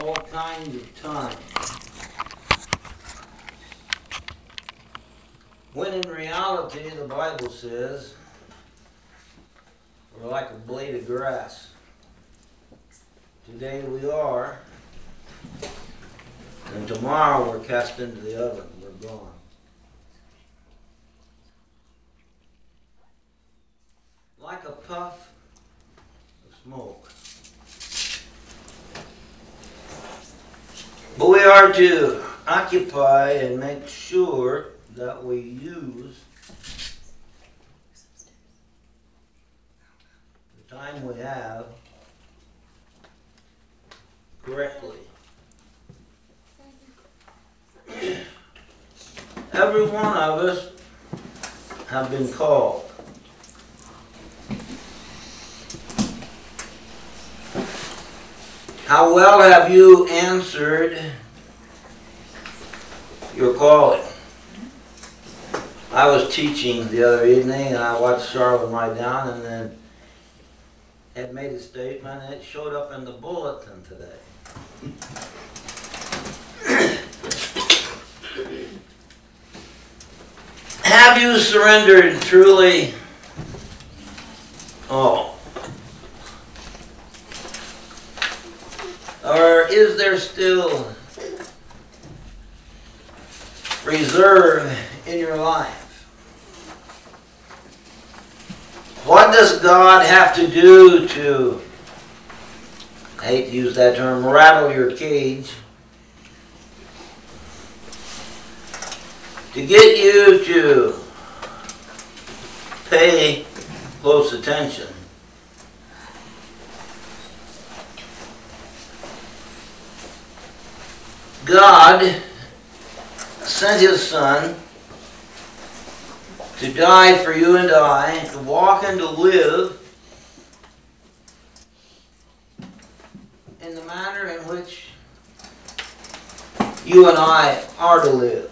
all kinds of time. When in reality, the Bible says, we're like a blade of grass. Today we are, and tomorrow we're cast into the oven, we're gone. Like a puff of smoke. But we are to occupy and make sure that we use the time we have correctly. Every one of us have been called. How well have you answered your calling? I was teaching the other evening and I watched Charlotte write down and then had made a statement and it showed up in the bulletin today. Have you surrendered truly all? Or is there still reserve in your life? What does God have to do to, I hate to use that term, rattle your cage? To get you to pay close attention. God sent his son to die for you and I, to walk and to live in the manner in which you and I are to live.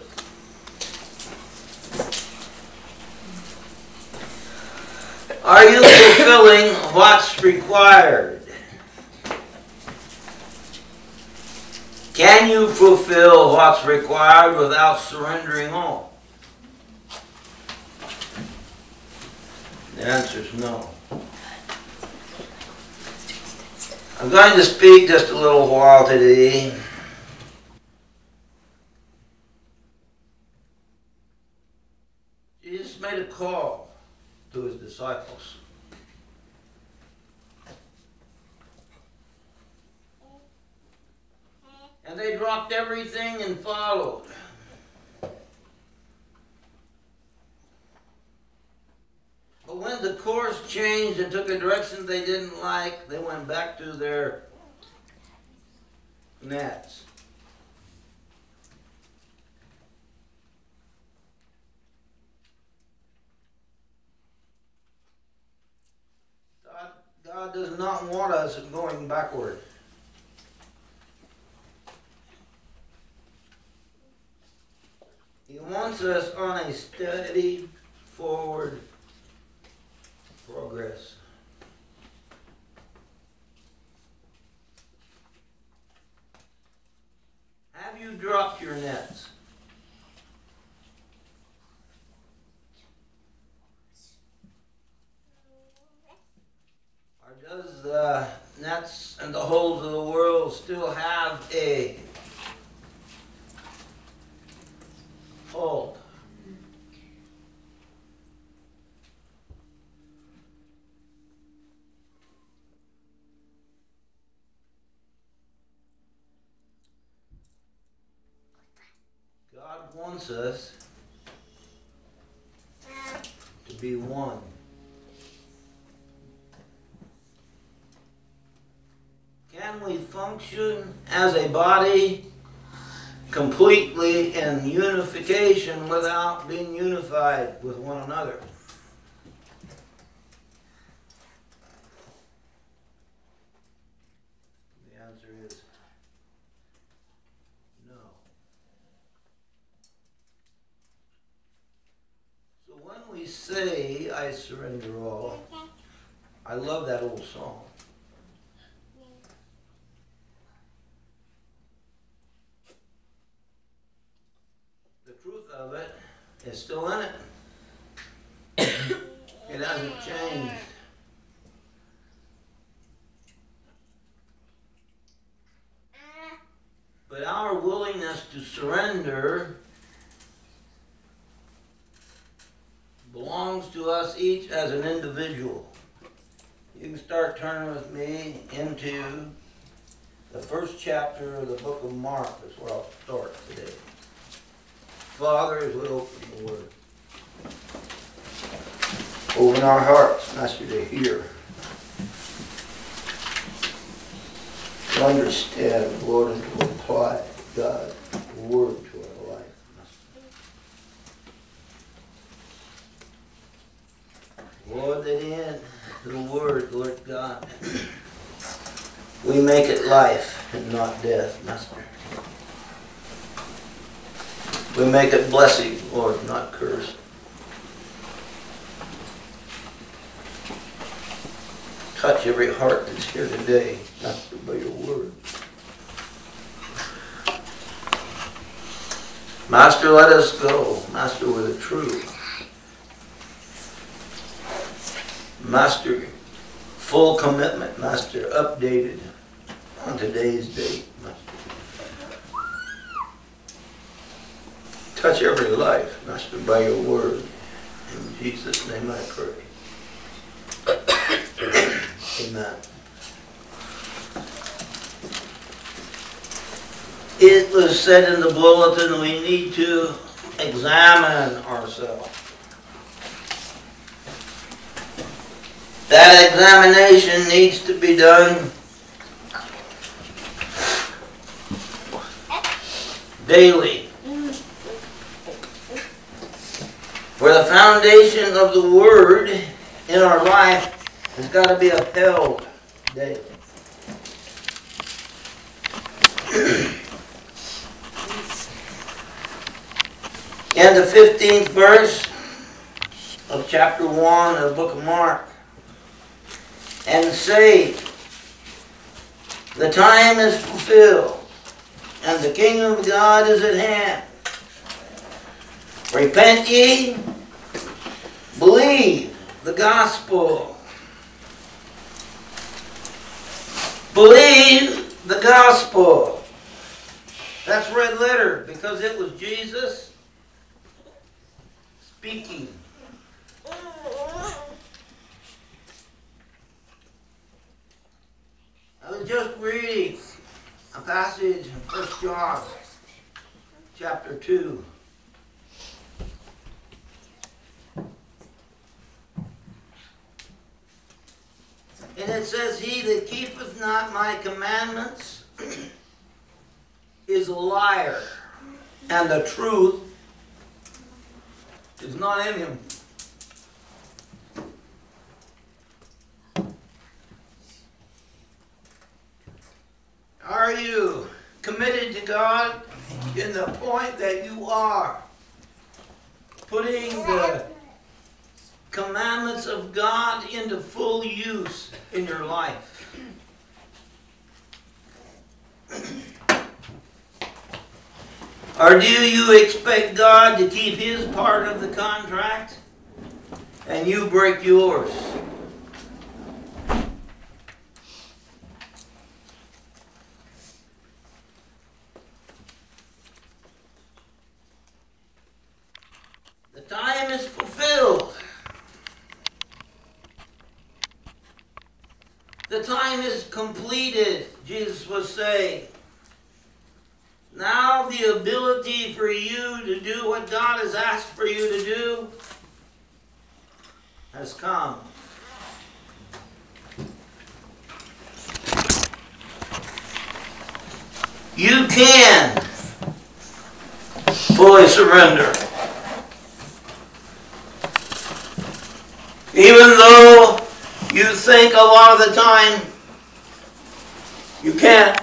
Are you fulfilling what's required? Can you fulfill what's required without surrendering all? The answer is no. I'm going to speak just a little while today. Jesus made a call to his disciples. And they dropped everything and followed. But when the course changed and took a direction they didn't like, they went back to their nets. God, does not want us going backward. He wants us on a steady forward progress. Have you dropped your nets? Or does the nets and the holes of the world still have a hold? God wants us to be one. Can we function as a body completely in unification without being unified with one another? I love that old song. The truth of it is still in it. it hasn't changed. But our willingness to surrender belongs to us each as an individual. You can start turning with me into the first chapter of the book of Mark, is where I'll start today. Father, as we open the word, open our hearts, Master, to hear, to understand, Lord, and to apply God's word to our life. Lord, that in the word, Lord God, we make it life and not death, Master. We make it blessing, Lord, not curse. Touch every heart that's here today, Master, by your word. Master, let us go, Master, with the truth. Master, full commitment, Master, updated on today's date. Touch every life, Master, by your word. In Jesus' name I pray. Amen. It was said in the bulletin we need to examine ourselves. That examination needs to be done daily. For the foundation of the Word in our life has got to be upheld daily. In the 15th verse of chapter 1 of the book of Mark, and say, The time is fulfilled, and the kingdom of God is at hand. Repent ye, believe the gospel. Believe the gospel. That's red letter because it was Jesus speaking. I was just reading a passage in First John, chapter two. And it says, He that keepeth not my commandments is a liar, and the truth is not in him. Are you committed to God in the point that you are putting the commandments of God into full use in your life? Or do you expect God to keep his part of the contract and you break yours? The time is fulfilled. The is completed, Jesus was saying. Now the ability for you to do what God has asked for you to do has come. You can fully surrender. Even though you think a lot of the time you can't.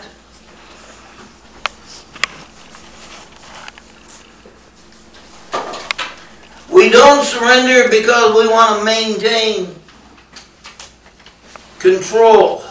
We don't surrender because we want to maintain control.